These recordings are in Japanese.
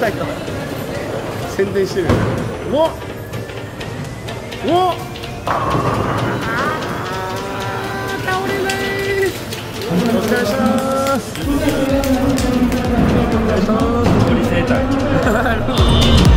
たいと。宣伝してる。お。お。あ倒れない。お願いします。お願いします。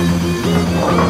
Música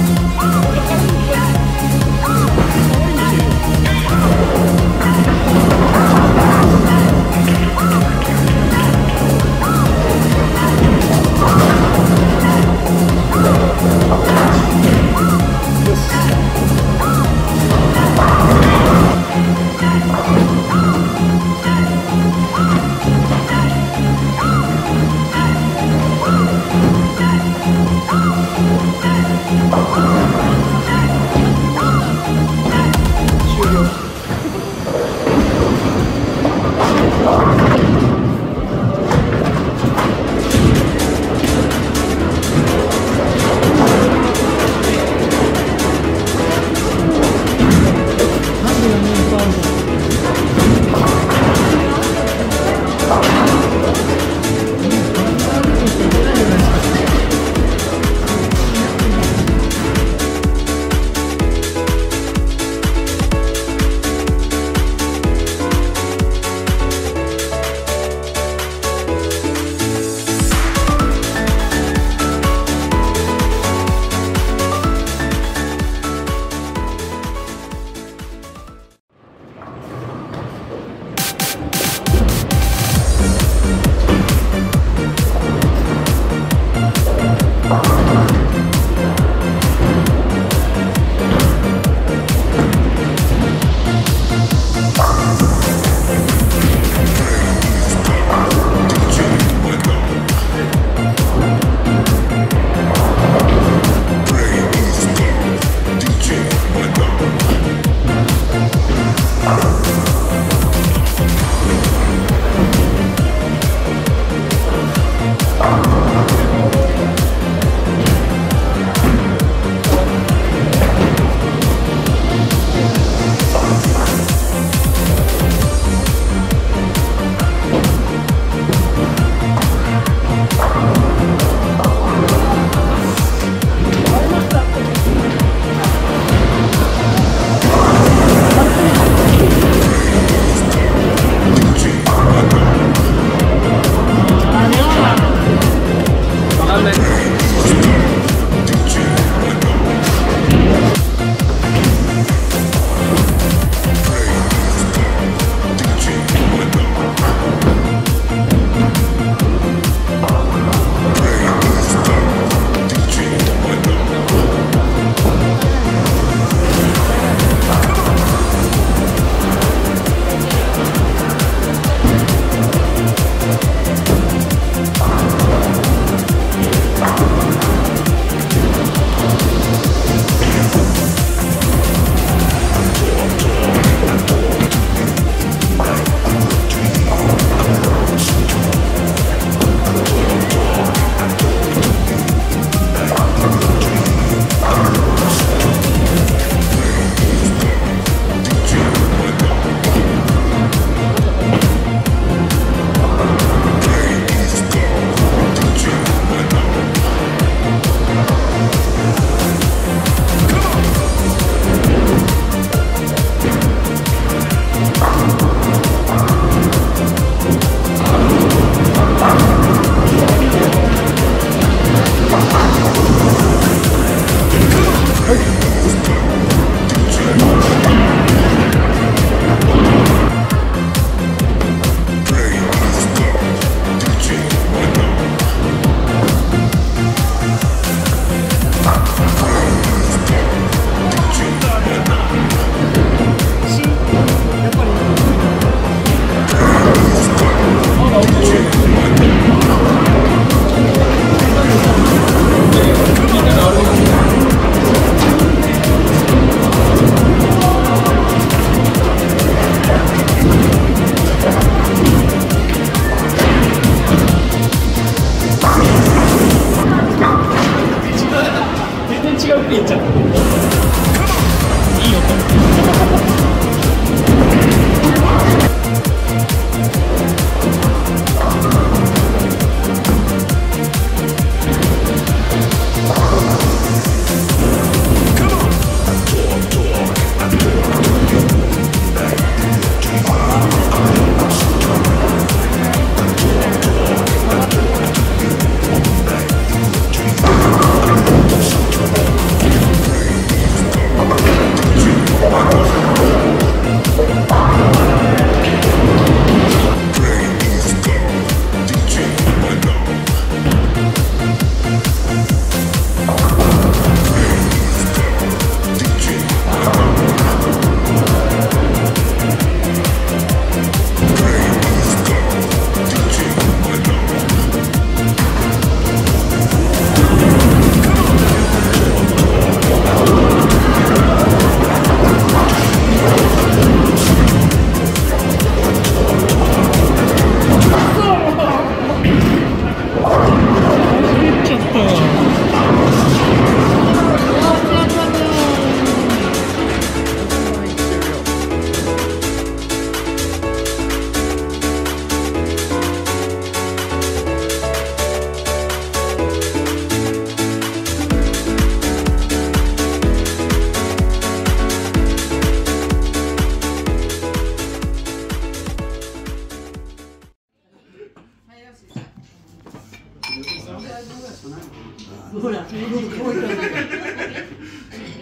Oh,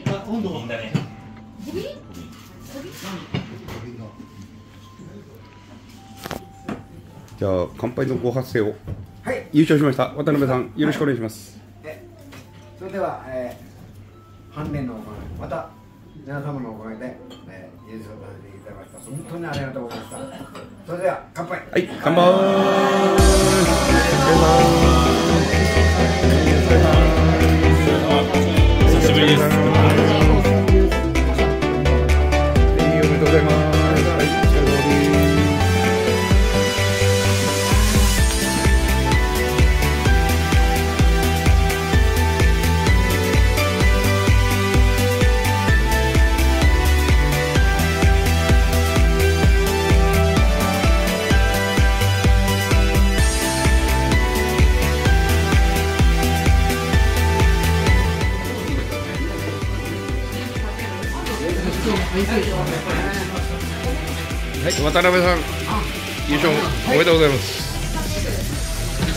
あ、温度が。だね。じゃあ乾杯のご発声を。はい。優勝しました渡辺さん、よろしくお願いします。はい、それでは、えー、半年のおかげ、また皆様のおかげで、えー、優勝させていただきました。本当にありがとうございました。それでは乾杯。はい、乾杯。乾杯。Yeah. 渡辺さん、優勝おめでとうございます。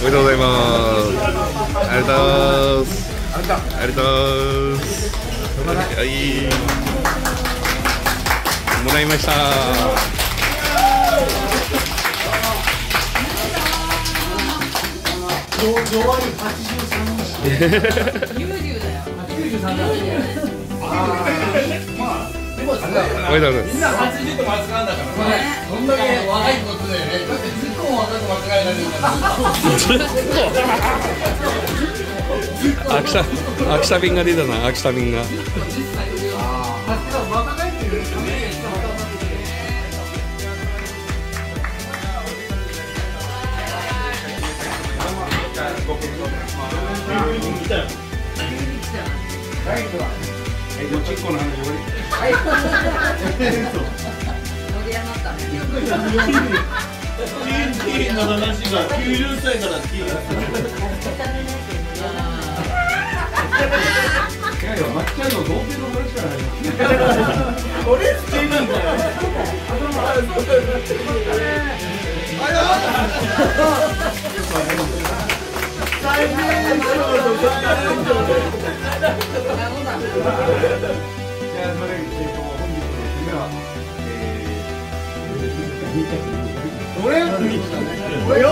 おめでとうございます。ありがとうございます。ありがとうございます。はい、もらいました。おめでとうございます。どんだけ若いことでね、だって10個も若く間違えられるから。秋田、秋田便が出たな、秋田便が。はい、もうチンコの話終わり。の話が90歳から聞いいやいや、まっちゃんの童貞の話から始まる。じゃあ、それ、えっと、本日えー、俺俺よ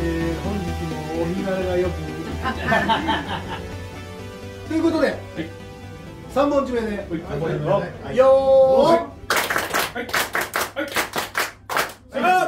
えー、本日もお日柄がよくとい。うことで、三本締めで、はい、よーまた来月も。来月もよろしくお願い